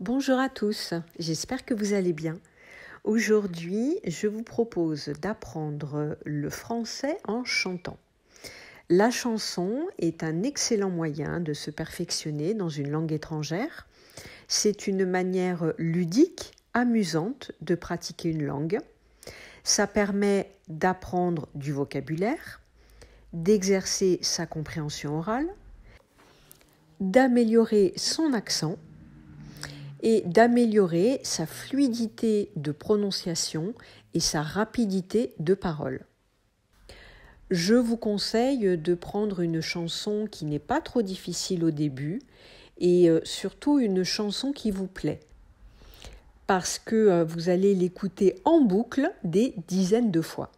Bonjour à tous, j'espère que vous allez bien. Aujourd'hui, je vous propose d'apprendre le français en chantant. La chanson est un excellent moyen de se perfectionner dans une langue étrangère. C'est une manière ludique, amusante de pratiquer une langue. Ça permet d'apprendre du vocabulaire, d'exercer sa compréhension orale, d'améliorer son accent et d'améliorer sa fluidité de prononciation et sa rapidité de parole. Je vous conseille de prendre une chanson qui n'est pas trop difficile au début et euh, surtout une chanson qui vous plaît parce que euh, vous allez l'écouter en boucle des dizaines de fois.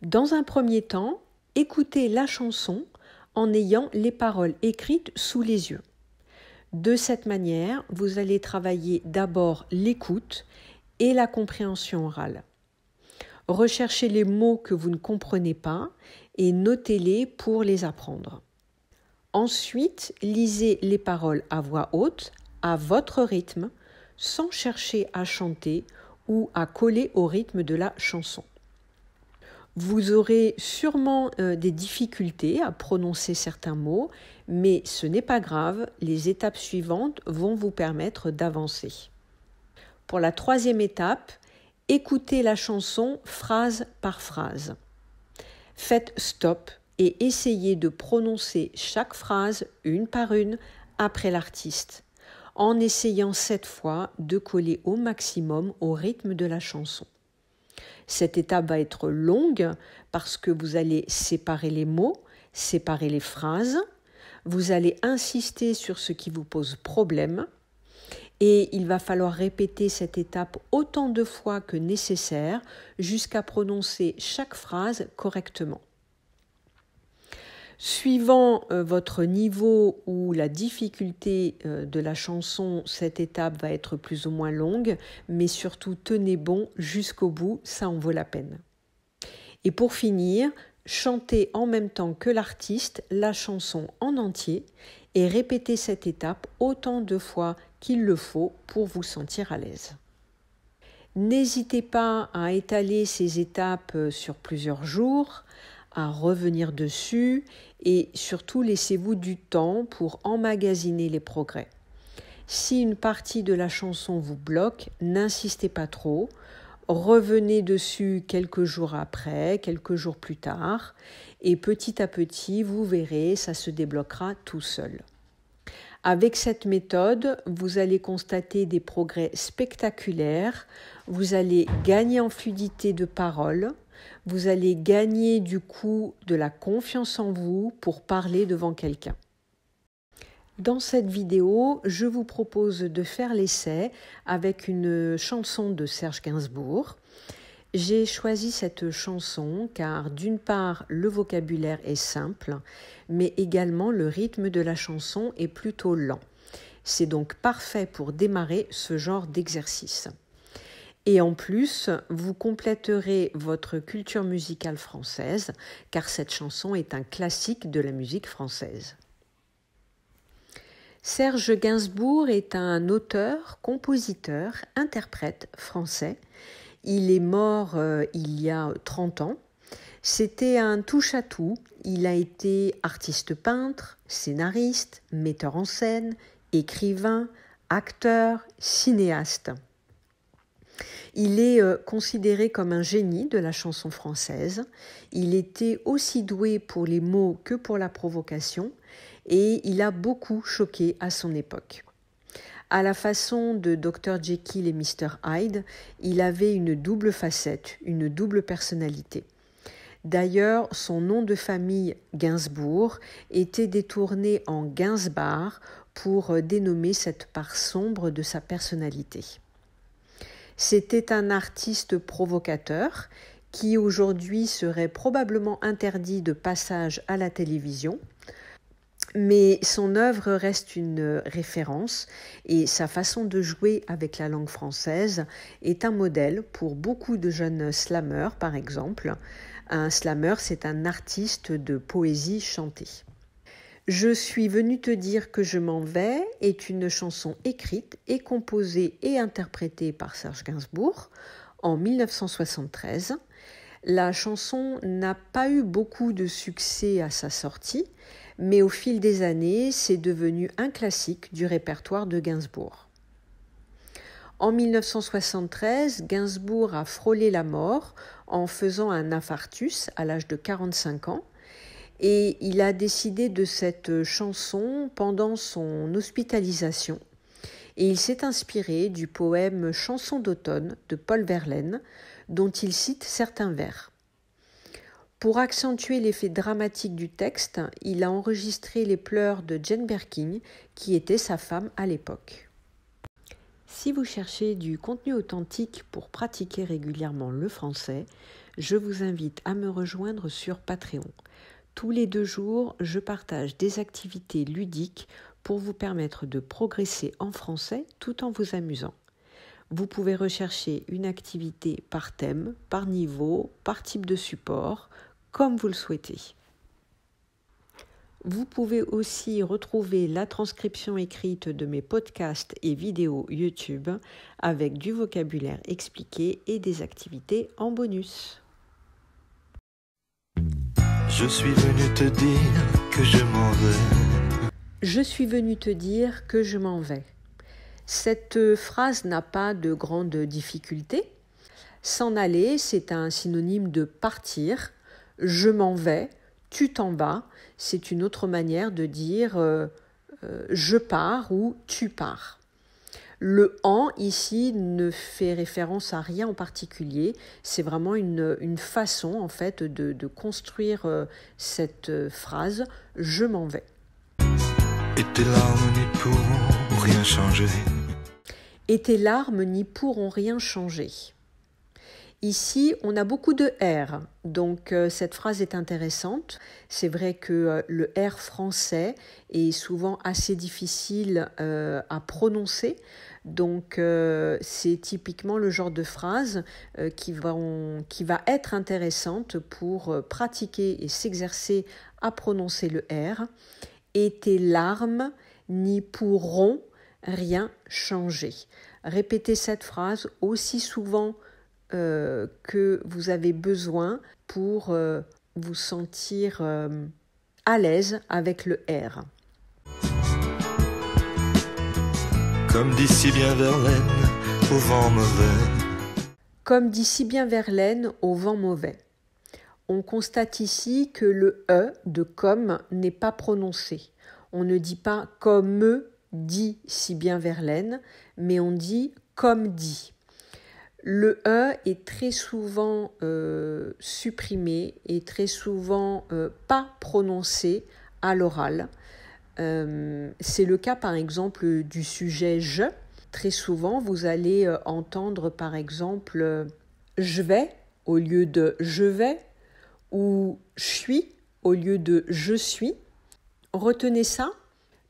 Dans un premier temps, écoutez la chanson en ayant les paroles écrites sous les yeux. De cette manière, vous allez travailler d'abord l'écoute et la compréhension orale. Recherchez les mots que vous ne comprenez pas et notez-les pour les apprendre. Ensuite, lisez les paroles à voix haute, à votre rythme, sans chercher à chanter ou à coller au rythme de la chanson. Vous aurez sûrement euh, des difficultés à prononcer certains mots, mais ce n'est pas grave, les étapes suivantes vont vous permettre d'avancer. Pour la troisième étape, écoutez la chanson phrase par phrase. Faites stop et essayez de prononcer chaque phrase une par une après l'artiste, en essayant cette fois de coller au maximum au rythme de la chanson. Cette étape va être longue parce que vous allez séparer les mots, séparer les phrases, vous allez insister sur ce qui vous pose problème et il va falloir répéter cette étape autant de fois que nécessaire jusqu'à prononcer chaque phrase correctement. Suivant euh, votre niveau ou la difficulté euh, de la chanson, cette étape va être plus ou moins longue, mais surtout tenez bon jusqu'au bout, ça en vaut la peine. Et pour finir, chantez en même temps que l'artiste la chanson en entier et répétez cette étape autant de fois qu'il le faut pour vous sentir à l'aise. N'hésitez pas à étaler ces étapes euh, sur plusieurs jours, à revenir dessus et surtout laissez-vous du temps pour emmagasiner les progrès. Si une partie de la chanson vous bloque, n'insistez pas trop, revenez dessus quelques jours après, quelques jours plus tard, et petit à petit, vous verrez, ça se débloquera tout seul. Avec cette méthode, vous allez constater des progrès spectaculaires, vous allez gagner en fluidité de parole, vous allez gagner du coup de la confiance en vous pour parler devant quelqu'un. Dans cette vidéo, je vous propose de faire l'essai avec une chanson de Serge Gainsbourg. J'ai choisi cette chanson car d'une part le vocabulaire est simple, mais également le rythme de la chanson est plutôt lent. C'est donc parfait pour démarrer ce genre d'exercice. Et en plus, vous compléterez votre culture musicale française, car cette chanson est un classique de la musique française. Serge Gainsbourg est un auteur, compositeur, interprète français. Il est mort euh, il y a 30 ans. C'était un touche-à-tout. Il a été artiste peintre, scénariste, metteur en scène, écrivain, acteur, cinéaste. Il est euh, considéré comme un génie de la chanson française. Il était aussi doué pour les mots que pour la provocation et il a beaucoup choqué à son époque. À la façon de Dr Jekyll et Mr Hyde, il avait une double facette, une double personnalité. D'ailleurs, son nom de famille Gainsbourg était détourné en Gainsbar pour euh, dénommer cette part sombre de sa personnalité. C'était un artiste provocateur qui aujourd'hui serait probablement interdit de passage à la télévision. Mais son œuvre reste une référence et sa façon de jouer avec la langue française est un modèle pour beaucoup de jeunes slameurs, par exemple. Un slammer, c'est un artiste de poésie chantée. Je suis venu te dire que je m'en vais est une chanson écrite et composée et interprétée par Serge Gainsbourg en 1973. La chanson n'a pas eu beaucoup de succès à sa sortie, mais au fil des années, c'est devenu un classique du répertoire de Gainsbourg. En 1973, Gainsbourg a frôlé la mort en faisant un infarctus à l'âge de 45 ans et il a décidé de cette chanson pendant son hospitalisation et il s'est inspiré du poème Chanson d'automne de Paul Verlaine dont il cite certains vers. Pour accentuer l'effet dramatique du texte, il a enregistré les pleurs de Jane Birkin, qui était sa femme à l'époque. Si vous cherchez du contenu authentique pour pratiquer régulièrement le français, je vous invite à me rejoindre sur Patreon. Tous les deux jours, je partage des activités ludiques pour vous permettre de progresser en français tout en vous amusant. Vous pouvez rechercher une activité par thème, par niveau, par type de support, comme vous le souhaitez. Vous pouvez aussi retrouver la transcription écrite de mes podcasts et vidéos YouTube avec du vocabulaire expliqué et des activités en bonus. Je suis venu te dire que je m'en vais. Je suis venu te dire que je m'en vais. Cette phrase n'a pas de grande difficulté. S'en aller, c'est un synonyme de partir. Je m'en vais, tu t'en vas, c'est une autre manière de dire euh, euh, je pars ou tu pars. Le en ici ne fait référence à rien en particulier, c'est vraiment une, façon en fait de, construire euh, cette phrase je m'en vais. Et tes larmes n'y pourront rien changer. Et tes larmes n'y pourront rien changer. Ici, on a beaucoup de R, donc euh, cette phrase est intéressante. C'est vrai que euh, le R français est souvent assez difficile euh, à prononcer, donc c'est typiquement le genre de phrase qui, va, être intéressante pour pratiquer et s'exercer à prononcer le R. Et tes larmes n'y pourront rien changer. Répétez cette phrase aussi souvent euh, que vous avez besoin pour euh, vous sentir euh, à l'aise avec le R. Comme d'ici bien Verlaine, au vent mauvais. Comme d'ici bien Verlaine, au vent mauvais. On constate ici que le E de comme n'est pas prononcé. On ne dit pas comme dit si bien Verlaine, mais on dit comme dit. Le E est très souvent euh, supprimé et très souvent euh, pas prononcé à l'oral. Euh, c'est le cas par exemple du sujet je. Très souvent, vous allez entendre par exemple je vais au lieu de je vais ou je suis au lieu de je suis. Retenez ça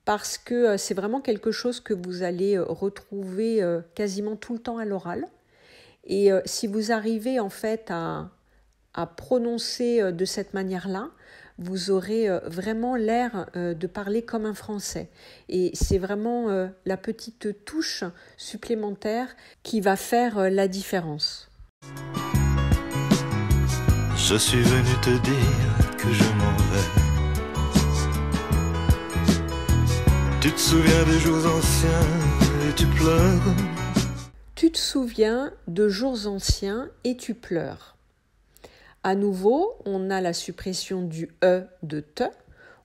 parce que c'est vraiment quelque chose que vous allez retrouver quasiment tout le temps à l'oral. Et euh, si vous arrivez en fait à, prononcer euh, de cette manière-là, vous aurez euh, vraiment l'air de parler comme un français. Et c'est vraiment la petite touche supplémentaire qui va faire la différence. Je suis venu te dire que je m'en vais. Tu te souviens des jours anciens et tu pleures. Tu te souviens de jours anciens et tu pleures. À nouveau, on a la suppression du e de te.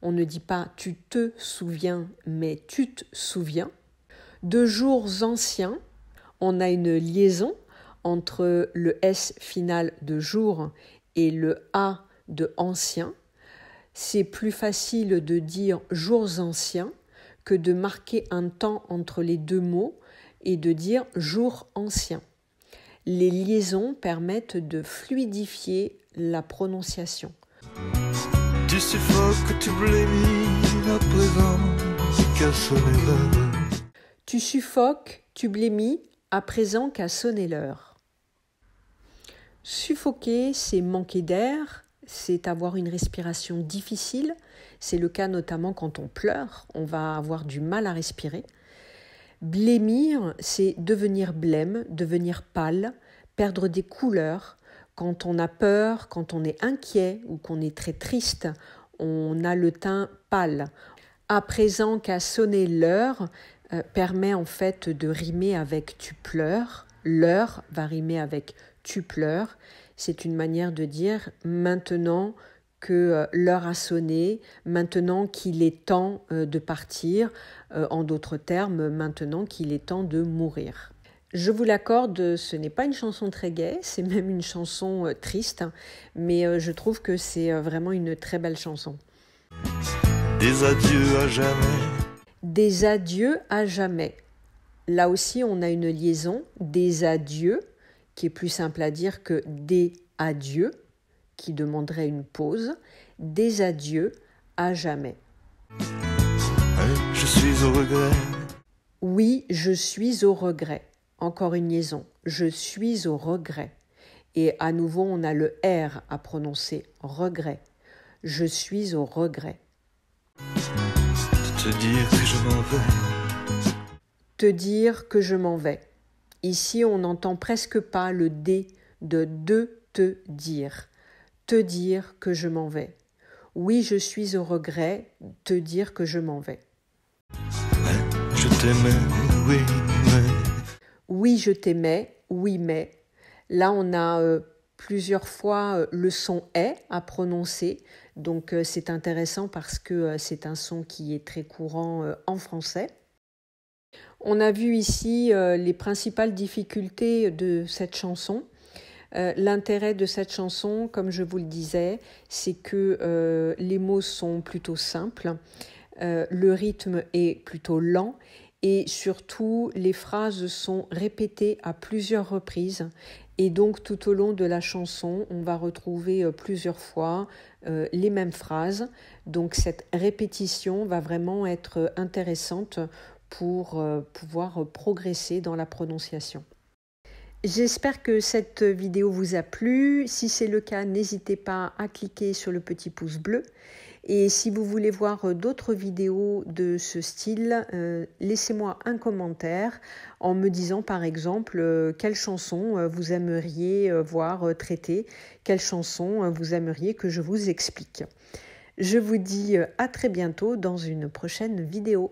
On ne dit pas tu te souviens, mais tu te souviens. De jours anciens, on a une liaison entre le s final de jour et le a de ancien. C'est plus facile de dire jours anciens que de marquer un temps entre les deux mots et de dire jour ancien. Les liaisons permettent de fluidifier la prononciation. Tu suffoques, tu blémis à présent qu'à sonner l'heure. Tu suffoques, tu blémis à présent qu'à sonner l'heure. Suffoquer, c'est manquer d'air, c'est avoir une respiration difficile, C'est le cas notamment quand on pleure, on va avoir du mal à respirer. Blêmir, c'est devenir blême, devenir pâle, perdre des couleurs. Quand on a peur, quand on est inquiet ou qu'on est très triste, on a le teint pâle. À présent qu'a sonné l'heure, euh, permet en fait de rimer avec tu pleures. L'heure va rimer avec tu pleures. C'est une manière de dire maintenant que euh, l'heure a sonné, maintenant qu'il est temps euh, de partir, en d'autres termes, maintenant qu'il est temps de mourir. Je vous l'accorde, ce n'est pas une chanson très gaie, c'est même une chanson triste, mais je trouve que c'est vraiment une très belle chanson. Des adieux à jamais des adieux à jamais. Là aussi, on a une liaison des adieux, qui est plus simple à dire que des adieux, qui demanderait une pause, des adieux à jamais. Je suis au regret. Oui, je suis au regret. Encore une liaison. Je suis au regret. Et à nouveau, on a le R à prononcer. Regret. Je suis au regret. Te dire que je m'en vais. Te dire que je m'en vais. Ici, on n'entend presque pas le D de de te dire. Te dire que je m'en vais. Oui, je suis au regret, te dire que je m'en vais. je t'aimais, oui, mais. Oui, je t'aimais, oui, mais. Là, on a euh, plusieurs fois euh, le son est à prononcer. Donc euh, c'est intéressant parce que c'est un son qui est très courant en français. On a vu ici les principales difficultés de cette chanson. L'intérêt de cette chanson, comme je vous le disais, c'est que les mots sont plutôt simples, le rythme est plutôt lent et surtout les phrases sont répétées à plusieurs reprises et donc tout au long de la chanson, on va retrouver euh, plusieurs fois euh, les mêmes phrases. Donc cette répétition va vraiment être intéressante pour euh, pouvoir progresser dans la prononciation. J'espère que cette vidéo vous a plu. Si c'est le cas, n'hésitez pas à cliquer sur le petit pouce bleu. Et si vous voulez voir euh, d'autres vidéos de ce style, euh, laissez-moi un commentaire en me disant par exemple euh, quelle chanson vous aimeriez voir traiter, quelle chanson vous aimeriez que je vous explique. Je vous dis à très bientôt dans une prochaine vidéo.